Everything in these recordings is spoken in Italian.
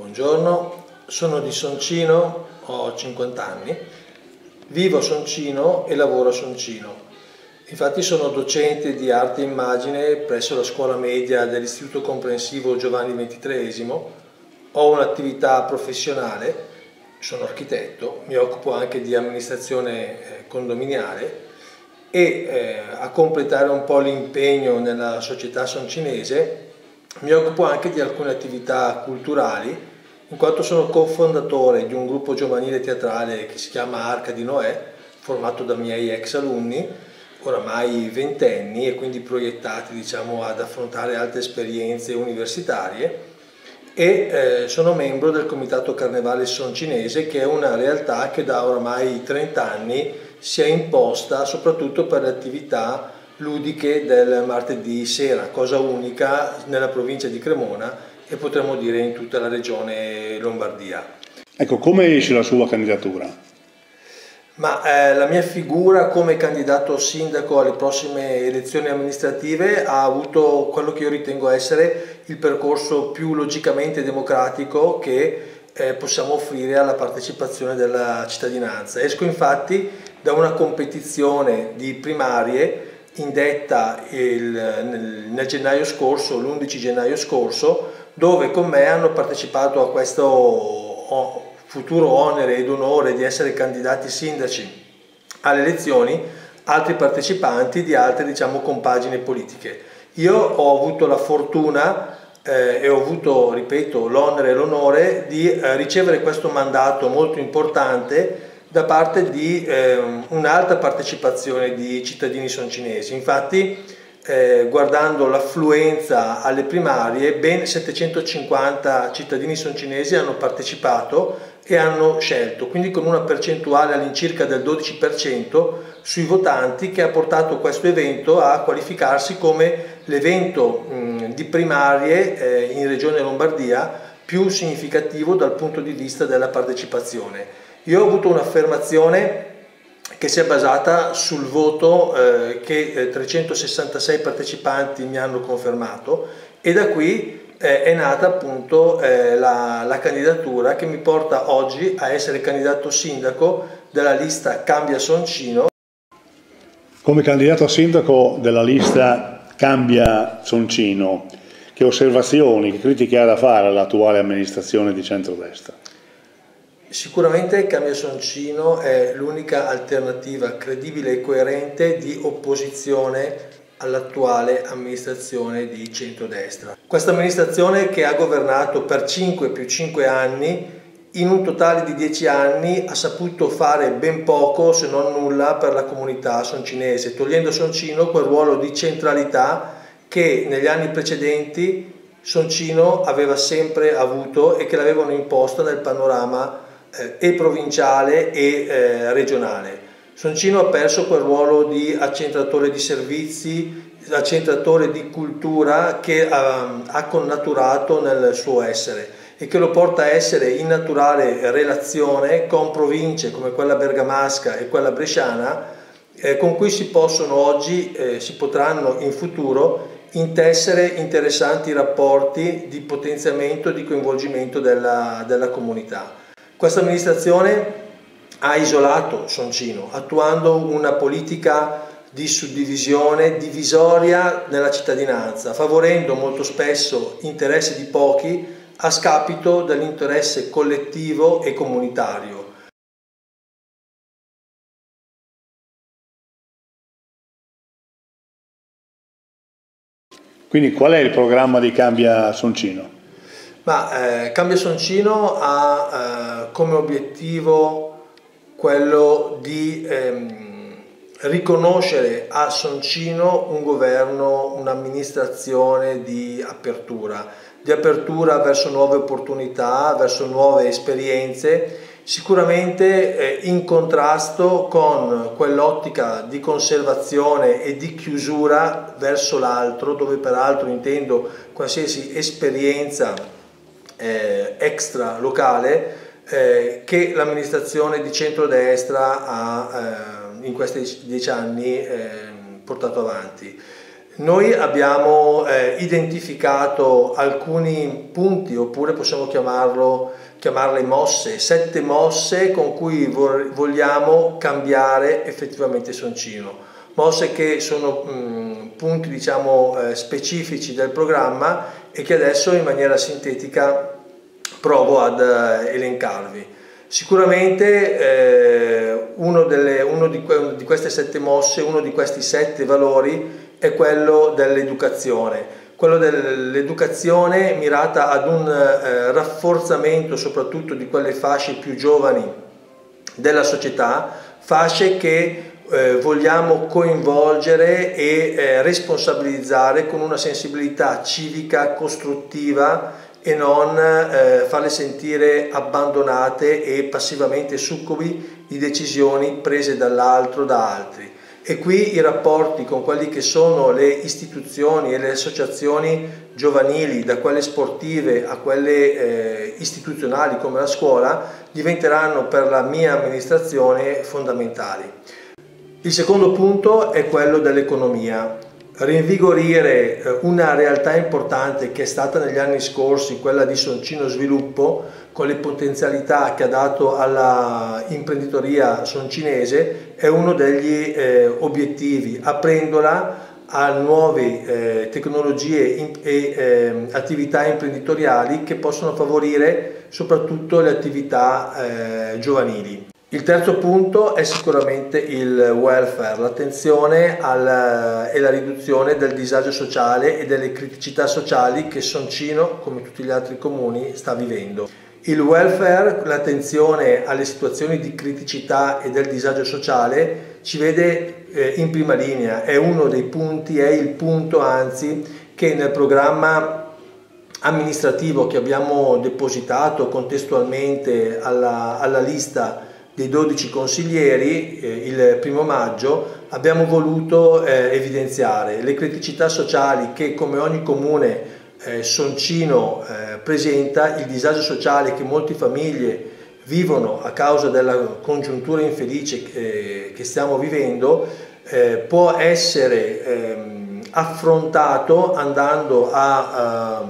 Buongiorno, sono di Soncino, ho 50 anni, vivo a Soncino e lavoro a Soncino. Infatti sono docente di arte e immagine presso la scuola media dell'Istituto Comprensivo Giovanni XXIII, ho un'attività professionale, sono architetto, mi occupo anche di amministrazione eh, condominiale e eh, a completare un po' l'impegno nella società soncinese mi occupo anche di alcune attività culturali in quanto sono cofondatore di un gruppo giovanile teatrale che si chiama Arca di Noè, formato da miei ex alunni, oramai ventenni e quindi proiettati diciamo, ad affrontare altre esperienze universitarie e eh, sono membro del Comitato Carnevale Soncinese che è una realtà che da oramai 30 anni si è imposta soprattutto per le attività ludiche del martedì sera, cosa unica nella provincia di Cremona e potremmo dire in tutta la regione Lombardia. Ecco, come esce la sua candidatura? Ma eh, la mia figura come candidato sindaco alle prossime elezioni amministrative ha avuto quello che io ritengo essere il percorso più logicamente democratico che eh, possiamo offrire alla partecipazione della cittadinanza. Esco infatti da una competizione di primarie indetta il, nel, nel gennaio scorso, l'11 gennaio scorso, dove con me hanno partecipato a questo futuro onere ed onore di essere candidati sindaci alle elezioni altri partecipanti di altre diciamo, compagini politiche. Io ho avuto la fortuna eh, e ho avuto, ripeto, l'onere e l'onore di eh, ricevere questo mandato molto importante da parte di eh, un'alta partecipazione di cittadini soncinesi. Infatti, eh, guardando l'affluenza alle primarie, ben 750 cittadini soncinesi hanno partecipato e hanno scelto, quindi con una percentuale all'incirca del 12% sui votanti che ha portato questo evento a qualificarsi come l'evento di primarie eh, in Regione Lombardia più significativo dal punto di vista della partecipazione. Io ho avuto un'affermazione che si è basata sul voto eh, che eh, 366 partecipanti mi hanno confermato e da qui eh, è nata appunto eh, la, la, candidatura che mi porta oggi a essere candidato sindaco della lista Cambia Soncino. Come candidato a sindaco della lista Cambia Soncino, che osservazioni, che critiche ha da fare all'attuale amministrazione di centrodestra? Sicuramente Cambia Soncino è l'unica alternativa credibile e coerente di opposizione all'attuale amministrazione di centrodestra. Questa amministrazione che ha governato per 5 più 5 anni, in un totale di 10 anni ha saputo fare ben poco se non nulla per la comunità soncinese, togliendo Soncino quel ruolo di centralità che negli anni precedenti Soncino aveva sempre avuto e che l'avevano imposto nel panorama eh, e provinciale e eh, regionale. Soncino ha perso quel ruolo di accentratore di servizi, accentratore di cultura che ha, ha connaturato nel suo essere e che lo porta a essere in naturale relazione con province come quella bergamasca e quella bresciana eh, con cui si possono oggi, eh, si potranno in futuro intessere interessanti rapporti di potenziamento e di coinvolgimento della, della comunità. Questa amministrazione ha isolato Soncino, attuando una politica di suddivisione divisoria nella cittadinanza, favorendo molto spesso interessi di pochi a scapito dell'interesse collettivo e comunitario. Quindi qual è il programma di Cambia Soncino? Ma eh, Cambia Soncino ha eh, come obiettivo quello di ehm, riconoscere a Soncino un governo, un'amministrazione di apertura, di apertura verso nuove opportunità, verso nuove esperienze, sicuramente eh, in contrasto con quell'ottica di conservazione e di chiusura verso l'altro, dove peraltro intendo qualsiasi esperienza eh, extra locale eh, che l'amministrazione di centrodestra ha eh, in questi dieci anni eh, portato avanti. Noi abbiamo eh, identificato alcuni punti, oppure possiamo chiamarlo, chiamarle mosse, sette mosse con cui vogliamo cambiare effettivamente Soncino. Mosse che sono mh, punti diciamo, eh, specifici del programma e che adesso in maniera sintetica provo ad eh, elencarvi. Sicuramente eh, uno, delle, uno di, di queste sette mosse, uno di questi sette valori è quello dell'educazione quello dell'educazione mirata ad un eh, rafforzamento soprattutto di quelle fasce più giovani della società, fasce che eh, vogliamo coinvolgere e eh, responsabilizzare con una sensibilità civica costruttiva e non eh, farle sentire abbandonate e passivamente succubi di decisioni prese dall'altro da altri. E qui i rapporti con quelli che sono le istituzioni e le associazioni giovanili, da quelle sportive a quelle eh, istituzionali come la scuola, diventeranno per la mia amministrazione fondamentali. Il secondo punto è quello dell'economia. Rinvigorire eh, una realtà importante che è stata negli anni scorsi quella di Soncino Sviluppo, con le potenzialità che ha dato alla imprenditoria soncinese, è uno degli eh, obiettivi, aprendola a nuove eh, tecnologie e eh, attività imprenditoriali che possono favorire soprattutto le attività eh, giovanili. Il terzo punto è sicuramente il welfare, l'attenzione e la riduzione del disagio sociale e delle criticità sociali che Soncino, come tutti gli altri comuni, sta vivendo. Il welfare, l'attenzione alle situazioni di criticità e del disagio sociale ci vede eh, in prima linea, è uno dei punti, è il punto anzi che nel programma amministrativo che abbiamo depositato contestualmente alla, alla lista dei 12 consiglieri eh, il primo maggio abbiamo voluto eh, evidenziare le criticità sociali che come ogni comune eh, Soncino eh, presenta, il disagio sociale che molte famiglie vivono a causa della congiuntura infelice che, che stiamo vivendo eh, può essere ehm, affrontato andando a, a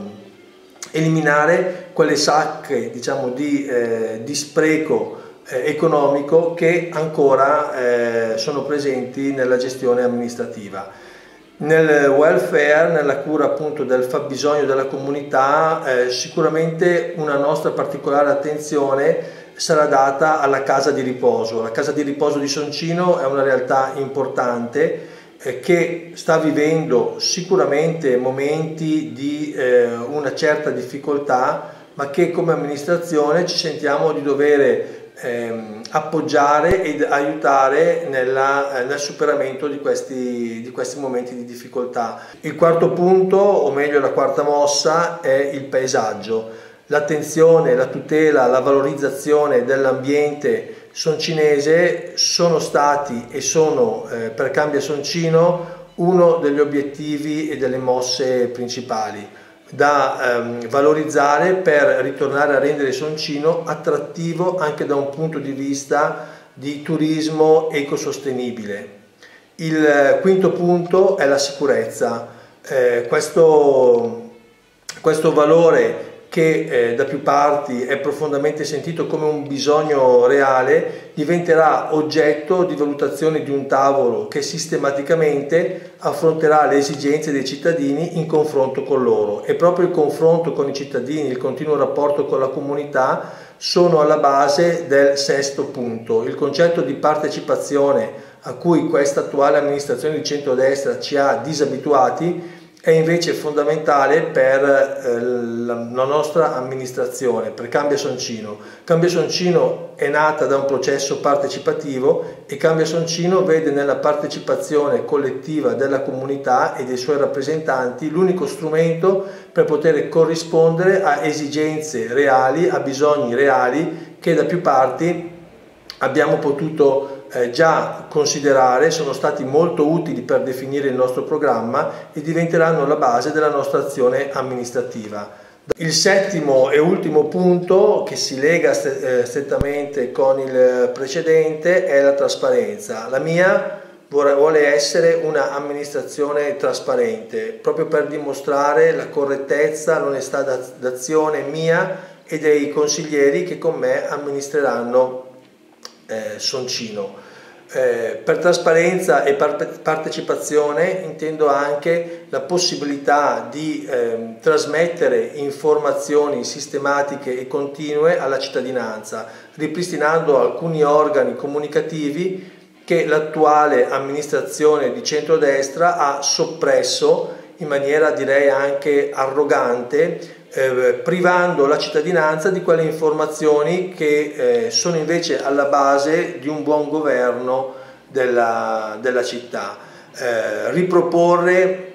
eliminare quelle sacche diciamo, di, eh, di spreco eh, economico che ancora eh, sono presenti nella gestione amministrativa. Nel welfare, nella cura appunto del fabbisogno della comunità, eh, sicuramente una nostra particolare attenzione sarà data alla casa di riposo. La casa di riposo di Soncino è una realtà importante eh, che sta vivendo sicuramente momenti di eh, una certa difficoltà, ma che come amministrazione ci sentiamo di dovere ehm, appoggiare ed aiutare nella, eh, nel superamento di questi, di questi momenti di difficoltà. Il quarto punto, o meglio la quarta mossa, è il paesaggio. L'attenzione, la tutela, la valorizzazione dell'ambiente soncinese sono stati e sono eh, per Cambia Soncino uno degli obiettivi e delle mosse principali da ehm, valorizzare per ritornare a rendere Soncino attrattivo anche da un punto di vista di turismo ecosostenibile. Il eh, quinto punto è la sicurezza. Eh, questo, questo valore che eh, da più parti è profondamente sentito come un bisogno reale, diventerà oggetto di valutazione di un tavolo che sistematicamente affronterà le esigenze dei cittadini in confronto con loro. E proprio il confronto con i cittadini, il continuo rapporto con la comunità sono alla base del sesto punto. Il concetto di partecipazione a cui questa attuale amministrazione di centrodestra ci ha disabituati è invece fondamentale per eh, la nostra amministrazione, per Cambia Soncino. Cambia Soncino è nata da un processo partecipativo e Cambia Soncino vede nella partecipazione collettiva della comunità e dei suoi rappresentanti l'unico strumento per poter corrispondere a esigenze reali, a bisogni reali che da più parti abbiamo potuto eh, già considerare, sono stati molto utili per definire il nostro programma e diventeranno la base della nostra azione amministrativa. Il settimo e ultimo punto che si lega eh, strettamente con il precedente è la trasparenza. La mia vuole essere un'amministrazione trasparente, proprio per dimostrare la correttezza, l'onestà d'azione mia e dei consiglieri che con me amministreranno eh, Soncino. Eh, per trasparenza e partecipazione intendo anche la possibilità di eh, trasmettere informazioni sistematiche e continue alla cittadinanza, ripristinando alcuni organi comunicativi che l'attuale amministrazione di centrodestra ha soppresso in maniera direi anche arrogante, eh, privando la cittadinanza di quelle informazioni che eh, sono invece alla base di un buon governo della, della città. Eh, riproporre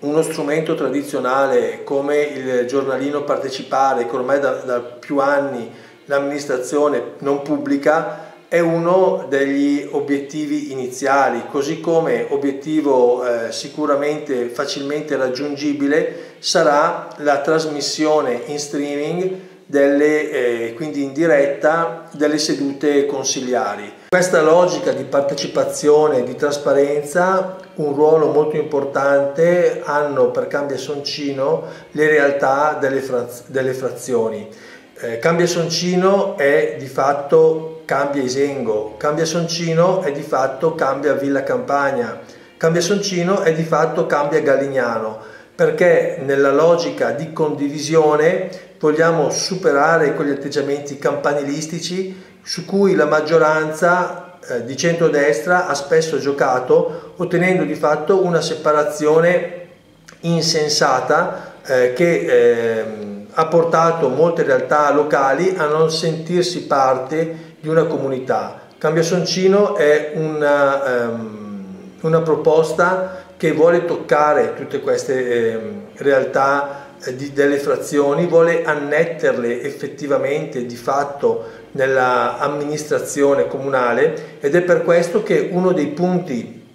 uno strumento tradizionale come il giornalino partecipare, che ormai da, da più anni l'amministrazione non pubblica, è uno degli obiettivi iniziali, così come obiettivo eh, sicuramente facilmente raggiungibile sarà la trasmissione in streaming delle, eh, quindi in diretta delle sedute consigliari. Questa logica di partecipazione di trasparenza un ruolo molto importante hanno per Cambia Soncino le realtà delle, fraz delle frazioni. Eh, Cambia Soncino è di fatto cambia Isengo, cambia Soncino e di fatto cambia Villa Campagna, cambia Soncino e di fatto cambia Galignano, perché nella logica di condivisione vogliamo superare quegli atteggiamenti campanilistici su cui la maggioranza eh, di centrodestra ha spesso giocato, ottenendo di fatto una separazione insensata eh, che eh, ha portato molte realtà locali a non sentirsi parte di una comunità. Cambia Soncino è una, um, una proposta che vuole toccare tutte queste eh, realtà eh, di, delle frazioni, vuole annetterle effettivamente di fatto nell'amministrazione comunale ed è per questo che uno dei punti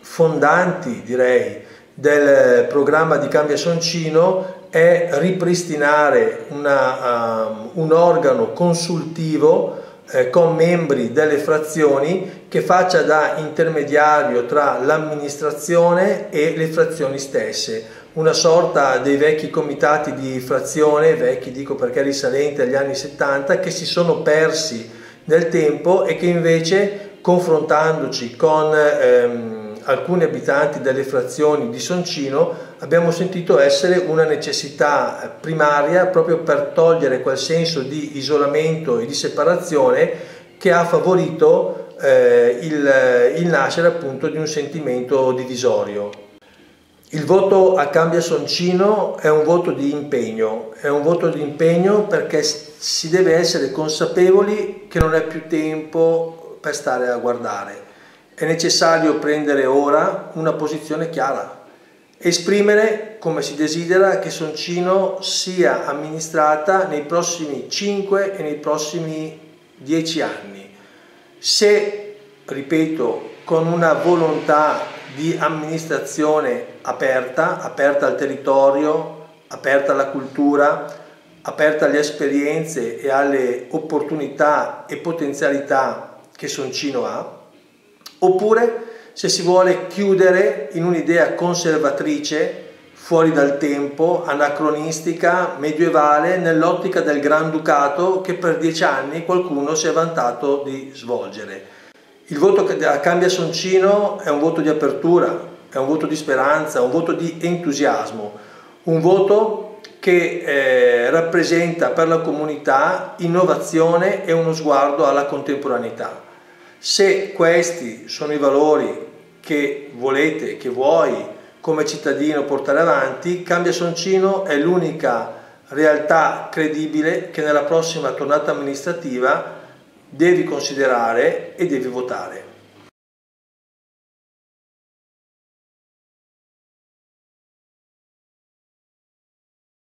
fondanti, direi, del programma di Cambia Soncino è ripristinare una, um, un organo consultivo eh, con membri delle frazioni che faccia da intermediario tra l'amministrazione e le frazioni stesse, una sorta dei vecchi comitati di frazione, vecchi dico perché risalenti agli anni 70, che si sono persi nel tempo e che invece confrontandoci con ehm, alcuni abitanti delle frazioni di Soncino abbiamo sentito essere una necessità primaria proprio per togliere quel senso di isolamento e di separazione che ha favorito eh, il, il nascere appunto di un sentimento divisorio. Il voto a Cambia Soncino è un voto di impegno, è un voto di impegno perché si deve essere consapevoli che non è più tempo per stare a guardare. È necessario prendere ora una posizione chiara, esprimere come si desidera che Soncino sia amministrata nei prossimi 5 e nei prossimi 10 anni. Se, ripeto, con una volontà di amministrazione aperta, aperta al territorio, aperta alla cultura, aperta alle esperienze e alle opportunità e potenzialità che Soncino ha, oppure se si vuole chiudere in un'idea conservatrice, fuori dal tempo, anacronistica, medievale, nell'ottica del Granducato che per dieci anni qualcuno si è vantato di svolgere. Il voto a Cambia Soncino è un voto di apertura, è un voto di speranza, un voto di entusiasmo, un voto che eh, rappresenta per la comunità innovazione e uno sguardo alla contemporaneità. Se questi sono i valori che volete, che vuoi come cittadino portare avanti, Cambia Soncino è l'unica realtà credibile che nella prossima tornata amministrativa devi considerare e devi votare.